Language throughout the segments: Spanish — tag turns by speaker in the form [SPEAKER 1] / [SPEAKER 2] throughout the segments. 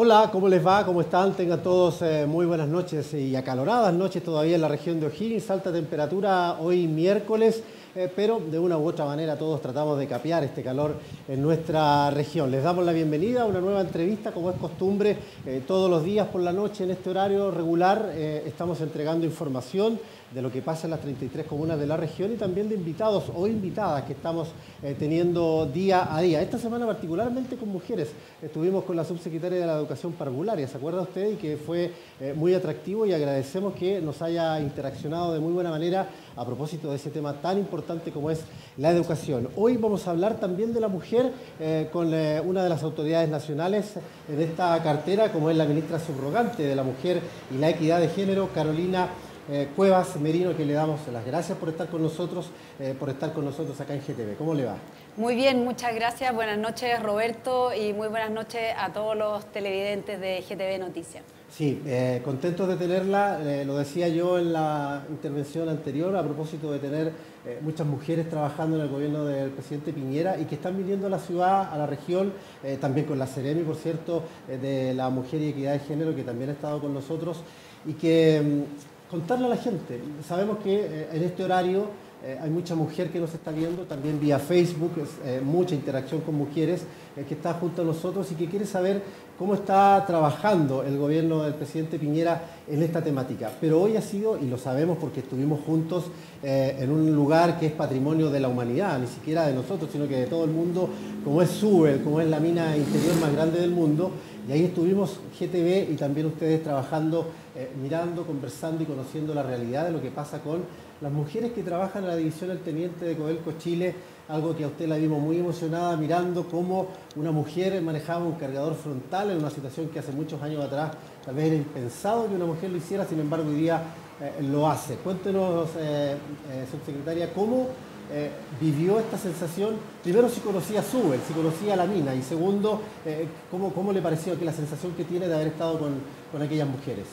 [SPEAKER 1] Hola, ¿cómo les va? ¿Cómo están? Tengan todos eh, muy buenas noches y acaloradas noches todavía en la región de O'Higgins. Alta temperatura hoy miércoles, eh, pero de una u otra manera todos tratamos de capear este calor en nuestra región. Les damos la bienvenida a una nueva entrevista, como es costumbre, eh, todos los días por la noche en este horario regular. estamos entregando información de lo que pasa en las 33 comunas de la región y también de invitados o invitadas que estamos eh, teniendo día a día. Esta semana particularmente con mujeres. Estuvimos con la subsecretaria de la Educación Parvularia, ¿se acuerda usted? Y que fue eh, muy atractivo y agradecemos que nos haya interaccionado de muy buena manera a propósito de ese tema tan importante como es la educación. Hoy vamos a hablar también de la mujer eh, con una de las autoridades nacionales en esta cartera, como es la ministra subrogante de la Mujer y la Equidad de Género, Carolina eh, Cuevas Merino, que le damos las gracias por estar con nosotros, eh, por estar con nosotros acá en GTV. ¿Cómo le va?
[SPEAKER 2] Muy bien, muchas gracias. Buenas noches, Roberto, y muy buenas noches a todos los televidentes de GTV Noticias.
[SPEAKER 1] Sí, eh, contentos de tenerla, lo decía yo en la intervención anterior a propósito de tener muchas mujeres trabajando en el gobierno del presidente Piñera y que están viniendo a la ciudad, a la región, también con la Ceremi, por cierto, de la Mujer y Equidad de Género, que también ha estado con nosotros y que mm, contarle a la gente. Sabemos que eh, en este horario eh, hay mucha mujer que nos está viendo, también vía Facebook, eh, mucha interacción con mujeres que está junto a nosotros y que quiere saber cómo está trabajando el gobierno del presidente Piñera en esta temática. Pero hoy ha sido, y lo sabemos porque estuvimos juntos en un lugar que es patrimonio de la humanidad, ni siquiera de nosotros, sino que de todo el mundo, como es Subel, como es la mina interior más grande del mundo, y ahí estuvimos GTV y también ustedes trabajando, eh, mirando, conversando y conociendo la realidad de lo que pasa con las mujeres que trabajan en la división del Teniente de Codelco Chile, algo que a usted la vimos muy emocionada mirando cómo una mujer manejaba un cargador frontal en una situación que hace muchos años atrás tal vez era impensado que una mujer lo hiciera, sin embargo hoy día eh, lo hace. Cuéntenos, eh, subsecretaria, cómo eh, vivió esta sensación, primero si conocía Subel, si conocía la mina, y segundo, eh, ¿cómo, le pareció que la sensación que tiene de haber estado con, aquellas mujeres?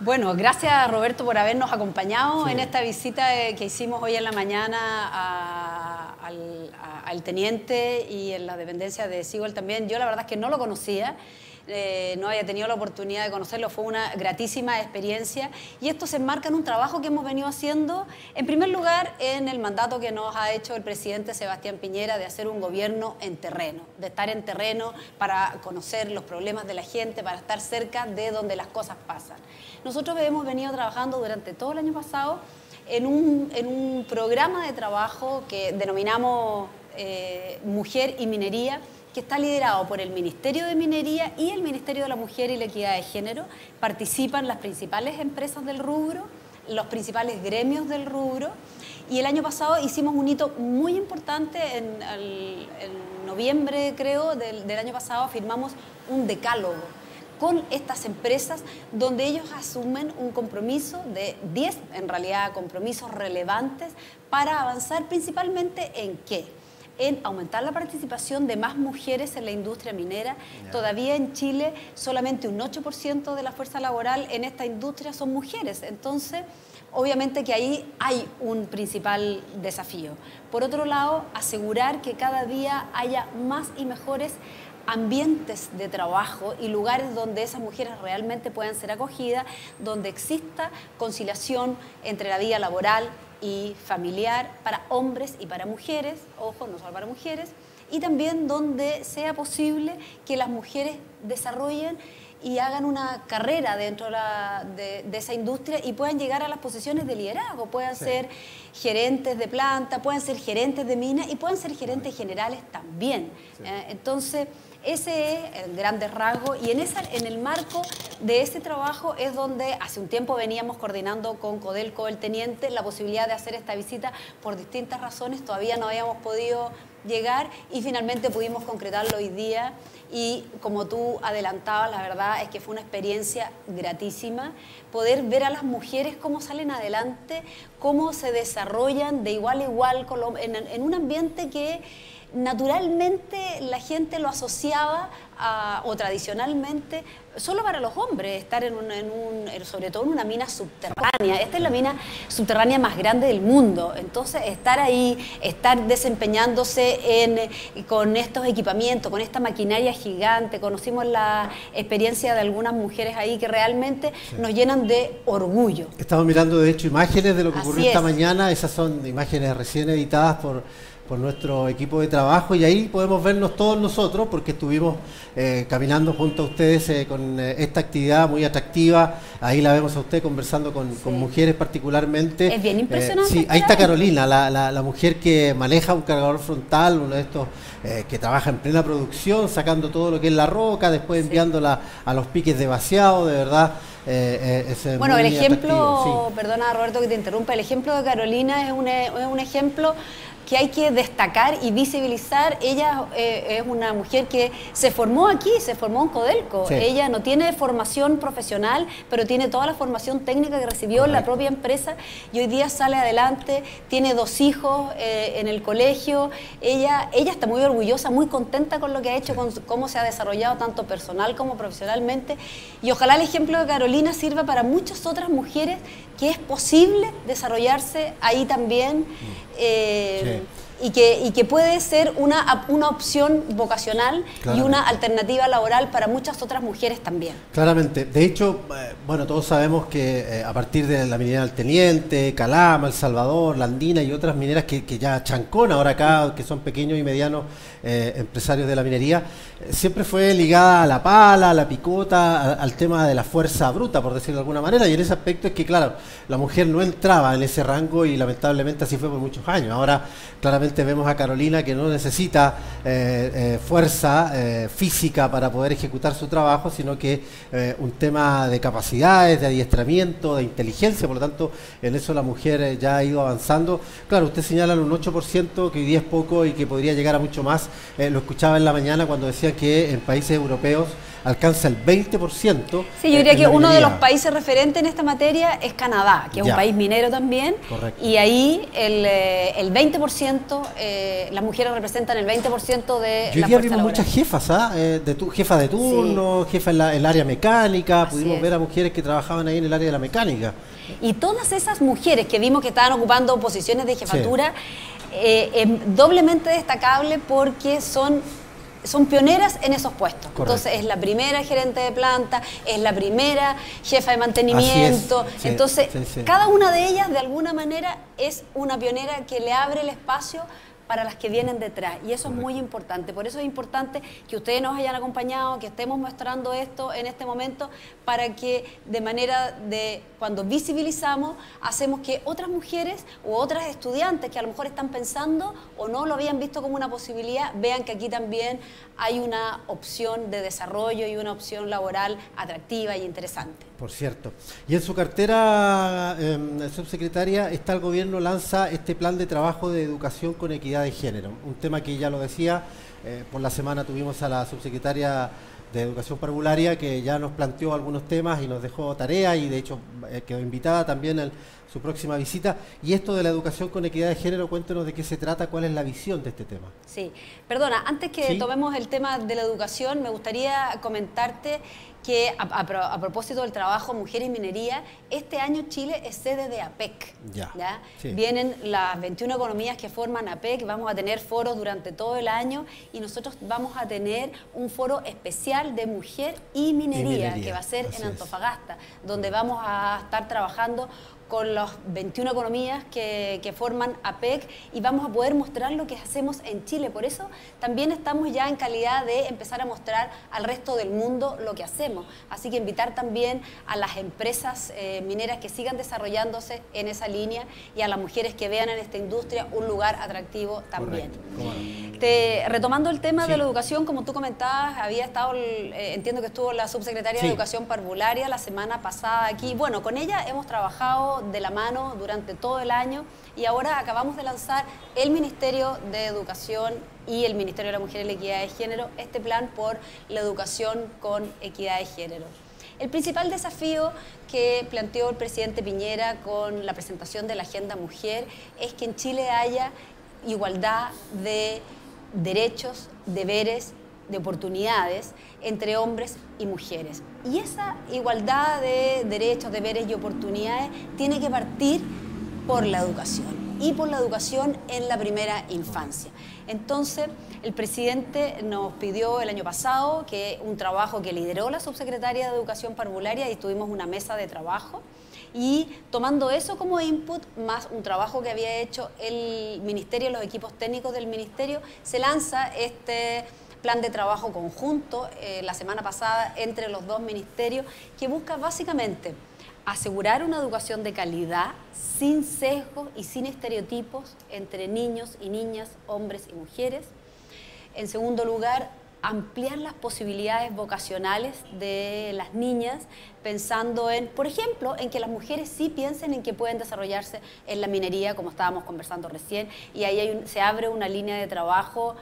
[SPEAKER 2] Bueno, gracias Roberto por habernos acompañado en esta visita eh, que hicimos hoy en la mañana al, teniente y en la dependencia de Sigüel también. Yo la verdad es que no lo conocía. Eh, no haya tenido la oportunidad de conocerlo, fue una gratísima experiencia y esto se enmarca en un trabajo que hemos venido haciendo, en primer lugar, en el mandato que nos ha hecho el presidente Sebastián Piñera de hacer un gobierno en terreno, de estar en terreno para conocer los problemas de la gente, para estar cerca de donde las cosas pasan. Nosotros hemos venido trabajando durante todo el año pasado en un, programa de trabajo que denominamos eh, Mujer y Minería, que está liderado por el Ministerio de Minería y el Ministerio de la Mujer y la Equidad de Género. Participan las principales empresas del rubro, los principales gremios del rubro. Y el año pasado hicimos un hito muy importante, en, noviembre creo del, del año pasado firmamos un decálogo con estas empresas donde ellos asumen un compromiso de 10, en realidad, compromisos relevantes para avanzar principalmente en qué? en aumentar la participación de más mujeres en la industria minera. Todavía en Chile solamente un 8% de la fuerza laboral en esta industria son mujeres. Entonces, obviamente que ahí hay un principal desafío. Por otro lado, asegurar que cada día haya más y mejores ambientes de trabajo y lugares donde esas mujeres realmente puedan ser acogidas, donde exista conciliación entre la vida laboral y familiar para hombres y para mujeres, ojo, no solo para mujeres, y también donde sea posible que las mujeres desarrollen y hagan una carrera dentro de, esa industria y puedan llegar a las posiciones de liderazgo, puedan ser gerentes de planta, puedan ser gerentes de mina y puedan ser gerentes generales también. ¿eh? entonces, ese es el grande rasgo y en, esa, en el marco de ese trabajo es donde hace un tiempo veníamos coordinando con Codelco, el teniente, la posibilidad de hacer esta visita por distintas razones, todavía no habíamos podido llegar y finalmente pudimos concretarlo hoy día. Y como tú adelantabas, la verdad es que fue una experiencia gratísima poder ver a las mujeres cómo salen adelante, cómo se desarrollan de igual a igual en un ambiente que naturalmente la gente lo asociaba o tradicionalmente solo para los hombres estar en un, sobre todo en una mina subterránea. Esta es la mina subterránea más grande del mundo. Entonces, estar ahí, estar desempeñándose en, con estos equipamientos, con esta maquinaria gigante, conocimos la experiencia de algunas mujeres ahí que realmente nos llenan de orgullo.
[SPEAKER 1] Estamos mirando, de hecho, imágenes de lo que ocurrió esta mañana. Esas son imágenes recién editadas por por nuestro equipo de trabajo y ahí podemos vernos todos nosotros porque estuvimos eh, caminando junto a ustedes eh, con eh, esta actividad muy atractiva. Ahí la vemos a usted conversando con, mujeres particularmente.
[SPEAKER 2] Es bien impresionante.
[SPEAKER 1] sí, ahí está Carolina, la, mujer que maneja un cargador frontal, uno de estos que trabaja en plena producción, sacando todo lo que es la roca, después enviándola a los piques de vaciado, de verdad.
[SPEAKER 2] bueno, el ejemplo, perdona Roberto que te interrumpa, el ejemplo de Carolina es un, es un ejemplo que hay que destacar y visibilizar. Ella eh, es una mujer que se formó aquí, se formó en Codelco. Ella no tiene formación profesional, pero tiene toda la formación técnica que recibió en la propia empresa y hoy día sale adelante, tiene dos hijos eh, en el colegio. Ella, ella está muy orgullosa, muy contenta con lo que ha hecho, con cómo se ha desarrollado tanto personal como profesionalmente. Y ojalá el ejemplo de Carolina sirva para muchas otras mujeres que es posible desarrollarse ahí también. Mm. Y que, y que puede ser una, una opción vocacional y una alternativa laboral para muchas otras mujeres también.
[SPEAKER 1] Claramente. De hecho, eh, bueno, todos sabemos que eh, a partir de la minera del Teniente, Calama, El Salvador, Landina y otras mineras que, que ya Chancón, ahora acá, que son pequeños y medianos eh, empresarios de la minería, siempre fue ligada a la pala, a la picota, al tema de la fuerza bruta, por decirlo de alguna manera. Y en ese aspecto es que, claro, la mujer no entraba en ese rango y lamentablemente así fue por muchos años. Ahora, claramente vemos a Carolina que no necesita eh, eh, fuerza eh, física para poder ejecutar su trabajo, sino que un tema de capacidades, de adiestramiento, de inteligencia, por lo tanto, en eso la mujer ya ha ido avanzando. Claro, usted señala un 8%, que hoy día es poco y que podría llegar a mucho más. lo escuchaba en la mañana cuando decía que en países europeos alcanza el 20%.
[SPEAKER 2] Sí, yo diría que uno de los países referentes en esta materia es Canadá, que es un país minero también. Correcto. Y ahí el, el 20% eh, las mujeres representan el 20% de
[SPEAKER 1] Yo día vimos muchas jefas, ¿ah? Eh, de tu, jefa de turno, jefa en, el área mecánica, pudimos ver a mujeres que trabajaban ahí en el área de la mecánica.
[SPEAKER 2] Y todas esas mujeres que vimos que estaban ocupando posiciones de jefatura, eh, em, doblemente destacable porque son son pioneras en esos puestos. Entonces es la primera gerente de planta, es la primera jefa de mantenimiento. Entonces, cada una de ellas de alguna manera es una pionera que le abre el espacio para las que vienen detrás. Y eso es muy importante. Por eso es importante que ustedes nos hayan acompañado, que estemos mostrando esto en este momento, para que de manera de, cuando visibilizamos, hacemos que otras mujeres u otras estudiantes que a lo mejor están pensando o no lo habían visto como una posibilidad, vean que aquí también hay una opción de desarrollo y una opción laboral atractiva y interesante.
[SPEAKER 1] Por cierto. Y en su cartera, em, subsecretaria, está el gobierno lanza este plan de trabajo de educación con equidad de género, un tema que ya lo decía, eh, por la semana tuvimos a la subsecretaria de Educación Parvularia que ya nos planteó algunos temas y nos dejó tarea y de hecho eh, quedó invitada también a su próxima visita. Y esto de la educación con equidad de género, cuéntenos de qué se trata, cuál es la visión de este tema.
[SPEAKER 2] Sí, perdona, antes que tomemos el tema de la educación, me gustaría comentarte que a, propósito del trabajo Mujeres y Minería, este año Chile es sede de APEC. Ya, Vienen las 21 economías que forman APEC, vamos a tener foros durante todo el año y nosotros vamos a tener un foro especial de mujer y minería, que va a ser en Antofagasta, donde vamos a estar trabajando con las 21 economías que, que, forman APEC y vamos a poder mostrar lo que hacemos en Chile. Por eso también estamos ya en calidad de empezar a mostrar al resto del mundo lo que hacemos. Así que invitar también a las empresas eh, mineras que sigan desarrollándose en esa línea y a las mujeres que vean en esta industria un lugar atractivo también. retomando el tema de la educación, como tú comentabas, había estado, eh, entiendo que estuvo la subsecretaria de Educación Parvularia la semana pasada aquí. Bueno, con ella hemos trabajado de la mano durante todo el año y ahora acabamos de lanzar el Ministerio de Educación y el Ministerio de la Mujer y la Equidad de Género, este plan por la educación con equidad de género. El principal desafío que planteó el presidente Piñera con la presentación de la Agenda Mujer es que en Chile haya igualdad de derechos, deberes, de oportunidades entre hombres y mujeres. Y esa igualdad de derechos, deberes y oportunidades tiene que partir por la educación y por la educación en la primera infancia. Entonces, el presidente nos pidió el año pasado que un trabajo que lideró la subsecretaria de Educación Parvularia y tuvimos una mesa de trabajo y tomando eso como input, más un trabajo que había hecho el ministerio, los equipos técnicos del ministerio, se lanza este plan de trabajo conjunto eh, la semana pasada entre los dos ministerios que busca básicamente asegurar una educación de calidad sin sesgos y sin estereotipos entre niños y niñas, hombres y mujeres. En segundo lugar, ampliar las posibilidades vocacionales de las niñas, pensando en, por ejemplo, en que las mujeres sí piensen en que pueden desarrollarse en la minería, como estábamos conversando recién, y ahí se abre una línea de trabajo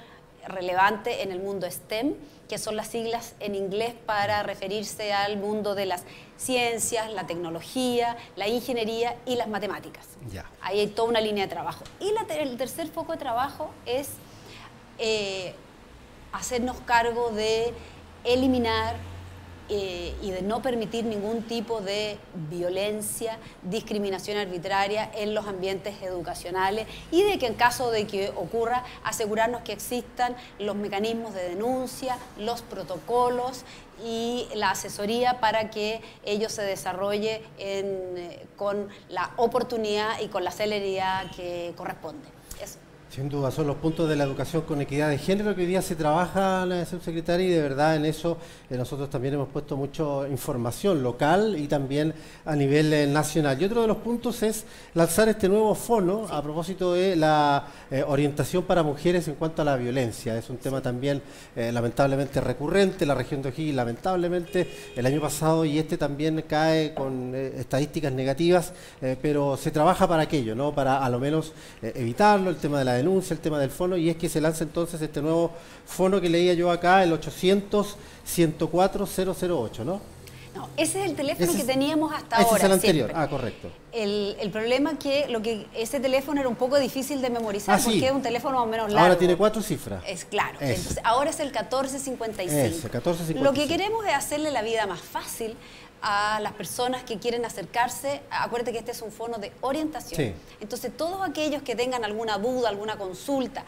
[SPEAKER 2] relevante en el mundo STEM, que son las siglas en inglés para referirse al mundo de las ciencias, la tecnología, la ingeniería y las matemáticas. Ahí hay toda una línea de trabajo. Y el tercer foco de trabajo es eh, hacernos cargo de eliminar eh, y de no permitir ningún tipo de violencia, discriminación arbitraria en los ambientes educacionales y de que en caso de que ocurra, asegurarnos que existan los mecanismos de denuncia, los protocolos y la asesoría para que ello se desarrolle eh, con la oportunidad y con la celeridad que corresponde.
[SPEAKER 1] Sin duda, son los puntos de la educación con equidad de género que hoy día se trabaja la subsecretaria y de verdad en eso eh, nosotros también hemos puesto mucha información local y también a nivel eh, nacional. Y otro de los puntos es lanzar este nuevo fono a propósito de la eh, orientación para mujeres en cuanto a la violencia. Es un tema también lamentablemente recurrente, la región de O'Higgins lamentablemente el año pasado y este también cae con estadísticas negativas, pero se trabaja para aquello, ¿no? para a lo menos evitarlo, el tema de la denuncia, el tema del fono, y es que se lanza entonces este nuevo fono que leía yo acá, el 800-104-008, ¿no?
[SPEAKER 2] No, ese es el teléfono que teníamos hasta ahora.
[SPEAKER 1] Ese es el anterior, ah, correcto.
[SPEAKER 2] El, el, problema que lo que ese teléfono era un poco difícil de memorizar ah, porque es un teléfono más o menos largo.
[SPEAKER 1] Ahora tiene cuatro cifras.
[SPEAKER 2] Es claro. Entonces, ahora es el 1455. Ese, 1455. Lo que queremos es hacerle la vida más fácil a las personas que quieren acercarse. Acuérdate que este es un fono de orientación. Entonces, todos aquellos que tengan alguna duda, alguna consulta,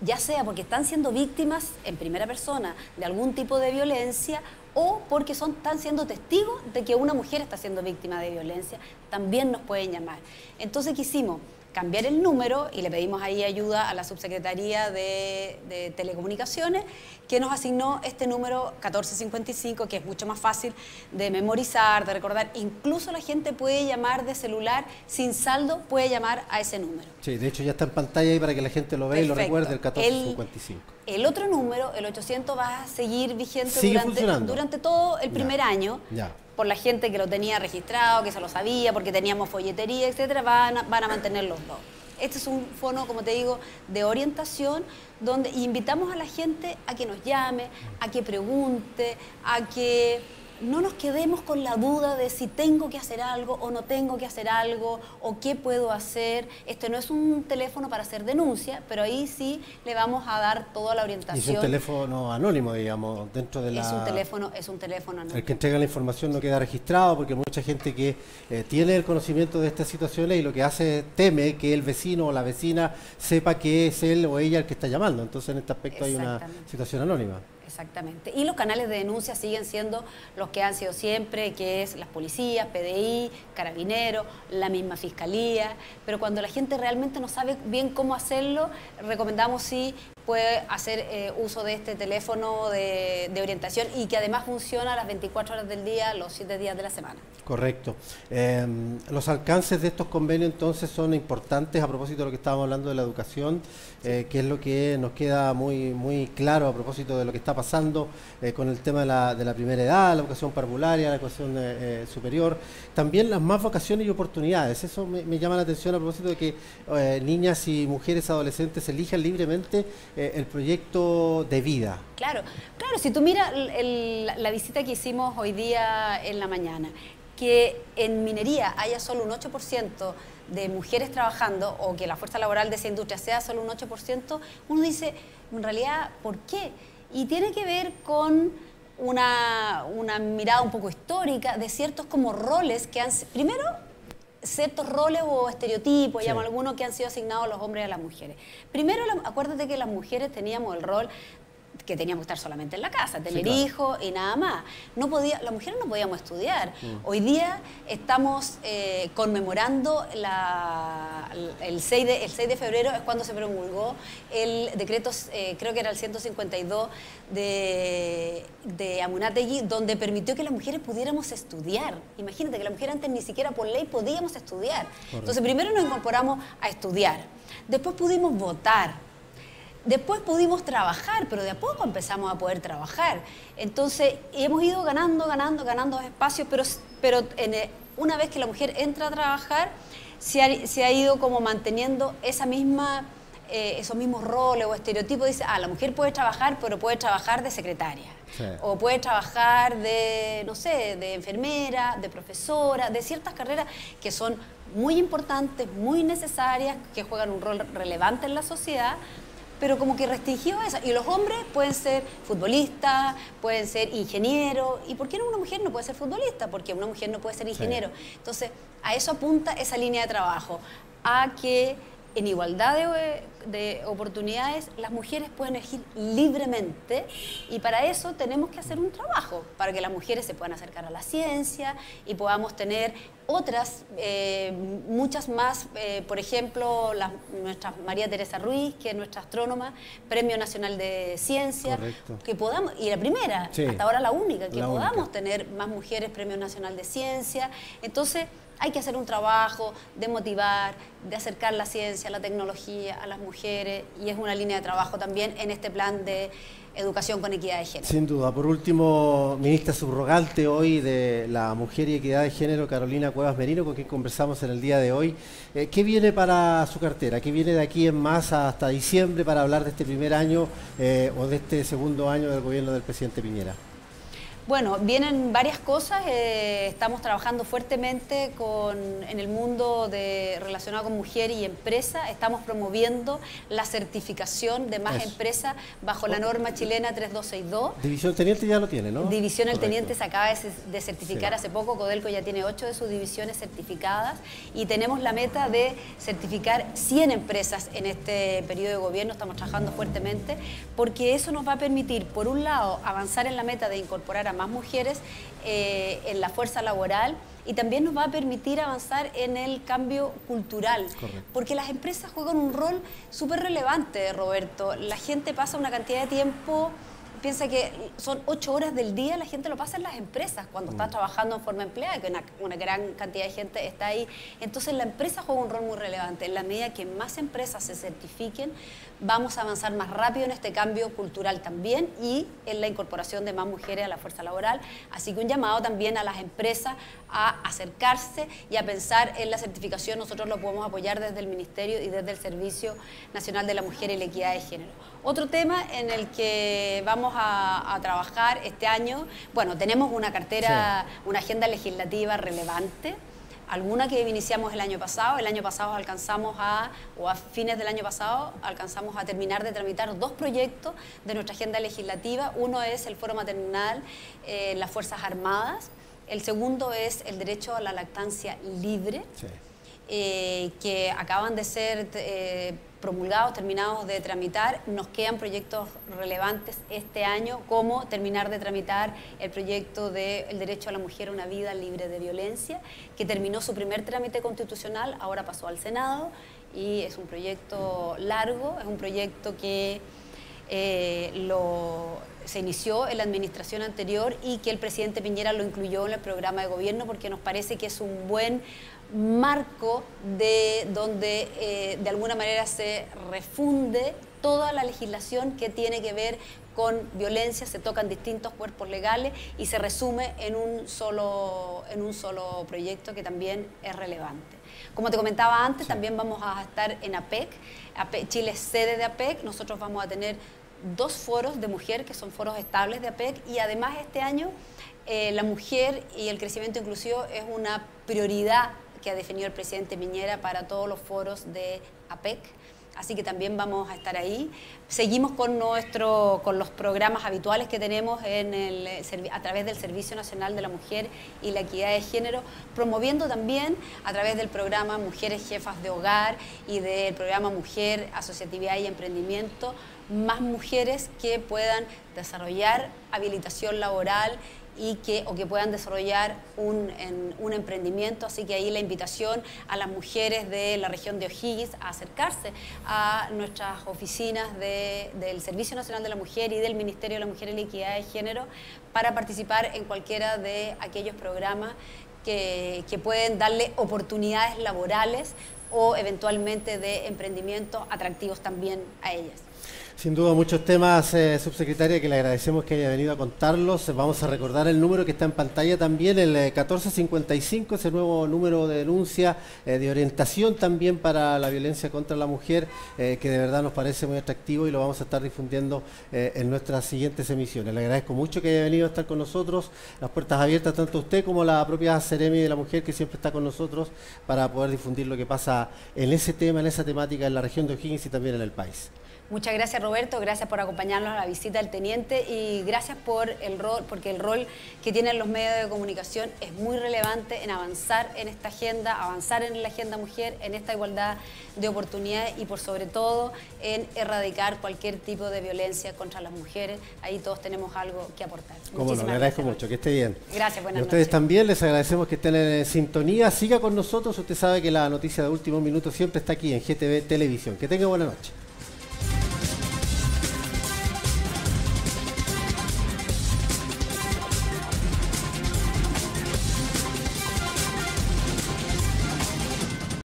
[SPEAKER 2] ya sea porque están siendo víctimas en primera persona de algún tipo de violencia o porque son, están siendo testigos de que una mujer está siendo víctima de violencia, también nos pueden llamar. Entonces quisimos cambiar el número y le pedimos ahí ayuda a la Subsecretaría de, Telecomunicaciones que nos asignó este número 1455 que es mucho más fácil de memorizar, de recordar. Incluso la gente puede llamar de celular sin saldo, puede llamar a ese número.
[SPEAKER 1] Sí, de hecho ya está en pantalla ahí para que la gente lo vea y lo recuerde, el 1455.
[SPEAKER 2] El, otro número, el 800, va a seguir vigente durante, durante, todo el primer año. Ya por la gente que lo tenía registrado, que se lo sabía, porque teníamos folletería, etcétera, van a, van a mantener los dos. Este es un fono, como te digo, de orientación, donde invitamos a la gente a que nos llame, a que pregunte, a que no nos quedemos con la duda de si tengo que hacer algo o no tengo que hacer algo o qué puedo hacer. Este no es un teléfono para hacer denuncia, pero ahí sí le vamos a dar toda la orientación.
[SPEAKER 1] es un teléfono anónimo, digamos, dentro de la...
[SPEAKER 2] Es un teléfono, es un teléfono anónimo.
[SPEAKER 1] El que entrega la información no queda registrado porque mucha gente que eh, tiene el conocimiento de estas situaciones y lo que hace teme que el vecino o la vecina sepa que es él o ella el que está llamando. Entonces en este aspecto hay una situación anónima.
[SPEAKER 2] Exactamente. Y los canales de denuncia siguen siendo los que han sido siempre, que es las policías, PDI, carabineros, la misma fiscalía. Pero cuando la gente realmente no sabe bien cómo hacerlo, recomendamos sí puede hacer eh, uso de este teléfono de, orientación y que además funciona las 24 horas del día, los 7 días de la semana.
[SPEAKER 1] Correcto. Em, los alcances de estos convenios entonces son importantes a propósito de lo que estábamos hablando de la educación, eh, que es lo que nos queda muy, muy claro a propósito de lo que está pasando eh, con el tema de la, de la, primera edad, la educación parvularia, la educación superior, también las más vocaciones y oportunidades. Eso me, me, llama la atención a propósito de que niñas y mujeres adolescentes elijan libremente eh, el proyecto de vida.
[SPEAKER 2] Claro, claro, si tú miras la visita que hicimos hoy día en la mañana, que en minería haya solo un 8% de mujeres trabajando o que la fuerza laboral de esa industria sea solo un 8%, uno dice, en realidad, ¿por qué? Y tiene que ver con una, una mirada un poco histórica de ciertos como roles que han... Primero, ciertos roles o estereotipos, llamo algunos, que han sido asignados a los hombres y a las mujeres. Primero, acuérdate que las mujeres teníamos el rol que teníamos que estar solamente en la casa, tener hijos y nada más. No podía, las mujeres no podíamos estudiar. Mm. Hoy día estamos eh, conmemorando la, el, 6 de, el 6 de febrero, es cuando se promulgó el decreto, eh, creo que era el 152 de, de Amunategui, donde permitió que las mujeres pudiéramos estudiar. Imagínate que las mujeres antes ni siquiera por ley podíamos estudiar. Entonces primero nos incorporamos a estudiar, después pudimos votar Después pudimos trabajar, pero de a poco empezamos a poder trabajar. Entonces, hemos ido ganando, ganando, ganando espacios, pero, pero eh, una vez que la mujer entra a trabajar, se ha, ido como manteniendo esa misma, eh, esos mismos roles o estereotipos. Dice, ah, la mujer puede trabajar, pero puede trabajar de secretaria. O puede trabajar de, no sé, de enfermera, de profesora, de ciertas carreras que son muy importantes, muy necesarias, que juegan un rol relevante en la sociedad, pero como que restringió eso. Y los hombres pueden ser futbolistas, pueden ser ingenieros. ¿Y por qué una mujer no puede ser futbolista? Porque una mujer no puede ser ingeniero. Entonces, a eso apunta esa línea de trabajo, a que en igualdad de, oportunidades las mujeres pueden elegir libremente y para eso tenemos que hacer un trabajo, para que las mujeres se puedan acercar a la ciencia y podamos tener otras, eh, muchas más, eh, por ejemplo, nuestra María Teresa Ruiz, que es nuestra astrónoma, Premio Nacional de Ciencia, que podamos, y la primera, hasta ahora la única, que podamos tener más mujeres Premio Nacional de Ciencia. Entonces, hay que hacer un trabajo de motivar, de acercar la ciencia, la tecnología a las mujeres y es una línea de trabajo también en este plan de educación con equidad de género.
[SPEAKER 1] Sin duda. Por último, ministra subrogante hoy de la Mujer y Equidad de Género, Carolina Cuevas Merino, con quien conversamos en el día de hoy. Eh, ¿Qué viene para su cartera? ¿Qué viene de aquí en más hasta diciembre para hablar de este primer año eh, o de este segundo año del gobierno del presidente Piñera?
[SPEAKER 2] Bueno, vienen varias cosas. Eh, estamos trabajando fuertemente con, en el mundo de, relacionado con mujer y empresa. Estamos promoviendo la certificación de más empresas bajo la norma chilena 3262.
[SPEAKER 1] División Teniente ya lo tiene, ¿no?
[SPEAKER 2] División el Teniente se acaba de, certificar hace poco. Codelco ya tiene ocho de sus divisiones certificadas y tenemos la meta de certificar 100 empresas en este periodo de gobierno. Estamos trabajando fuertemente porque eso nos va a permitir, por un lado, avanzar en la meta de incorporar a más mujeres eh, en la fuerza laboral y también nos va a permitir avanzar en el cambio cultural, porque las empresas juegan un rol súper relevante, Roberto. La gente pasa una cantidad de tiempo piensa que son ocho horas del día, la gente lo pasa en las empresas cuando está mm. trabajando en forma empleada, que una, gran cantidad de gente está ahí. Entonces la empresa juega un rol muy relevante. En la medida que más empresas se certifiquen, vamos a avanzar más rápido en este cambio cultural también y en la incorporación de más mujeres a la fuerza laboral. Así que un llamado también a las empresas a acercarse y a pensar en la certificación. Nosotros lo podemos apoyar desde el Ministerio y desde el Servicio Nacional de la Mujer y la Equidad de Género. Otro tema en el que vamos a, trabajar este año, bueno, tenemos una cartera, una agenda legislativa relevante alguna que iniciamos el año pasado. El año pasado alcanzamos a, o a fines del año pasado, alcanzamos a terminar de tramitar dos proyectos de nuestra agenda legislativa. Uno es el foro maternal en las Fuerzas Armadas. El segundo es el derecho a la lactancia libre. Eh, que acaban de ser eh, promulgados, terminados de tramitar. Nos quedan proyectos relevantes este año, como terminar de tramitar el proyecto del derecho a la mujer a una vida libre de violencia, que terminó su primer trámite constitucional, ahora pasó al Senado y es un proyecto largo, es un proyecto que eh, lo, se inició en la administración anterior y que el presidente Piñera lo incluyó en el programa de gobierno porque nos parece que es un buen marco de donde eh, de alguna manera se refunde toda la legislación que tiene que ver con violencia, se tocan distintos cuerpos legales y se resume en un solo, en un solo proyecto que también es relevante. Como te comentaba antes, también vamos a estar en APEC. APEC. Chile es sede de APEC, nosotros vamos a tener dos foros de mujer que son foros estables de APEC y además este año eh, la mujer y el crecimiento inclusivo es una prioridad que ha definido el presidente Piñera para todos los foros de APEC así que también vamos a estar ahí. Seguimos con, nuestro, con los programas habituales que tenemos en el, a través del Servicio Nacional de la Mujer y la Equidad de Género, promoviendo también a través del programa Mujeres Jefas de Hogar y del programa Mujer, Asociatividad y Emprendimiento, más mujeres que puedan desarrollar habilitación laboral y que, o que puedan desarrollar un, un, emprendimiento. Así que ahí la invitación a las mujeres de la región de O'Higgins a acercarse a nuestras oficinas del Servicio Nacional de la Mujer y del Ministerio de la Mujer y la Equidad de Género para participar en cualquiera de aquellos programas que, que pueden darle oportunidades laborales o eventualmente de emprendimiento atractivos también a ellas.
[SPEAKER 1] Sin duda muchos temas, eh, subsecretaria, que le agradecemos que haya venido a contarlos. Vamos a recordar el número que está en pantalla también, el 1455, eh, ese nuevo número de denuncia, eh, de orientación también para la violencia contra la mujer, que de verdad nos parece muy atractivo y lo vamos a estar difundiendo en nuestras siguientes emisiones. Le agradezco mucho que haya venido a estar con nosotros, las puertas abiertas tanto usted como la propia Ceremi de la Mujer que siempre está con nosotros para poder difundir lo que pasa en ese tema, en esa temática en la región de O'Higgins y también en el país.
[SPEAKER 2] Muchas gracias Roberto, gracias por acompañarnos a la visita del teniente y gracias por el rol, porque el rol que tienen los medios de comunicación es muy relevante en avanzar en esta agenda, avanzar en la agenda mujer, en esta igualdad de oportunidades y por sobre todo en erradicar cualquier tipo de violencia contra las mujeres. Ahí todos tenemos algo que aportar.
[SPEAKER 1] Como no, le agradezco mucho, que esté bien.
[SPEAKER 2] Gracias, buenas
[SPEAKER 1] y a ustedes también les agradecemos que estén en sintonía. Siga con nosotros, usted sabe que la noticia de último minuto siempre está aquí en GTV Televisión. Que tenga buena noche.